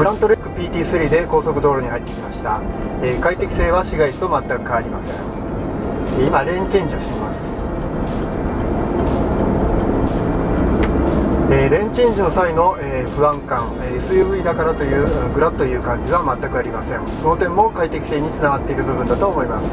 グラントレック PT3 で高速道路に入ってきました、えー、快適性は市街地と全く変わりません。今レーンチェンジをします、えー、レーンチェンジの際の、えー、不安感、え SUV だからというグラッという感じは全くありません。その点も快適性につながっている部分だと思います。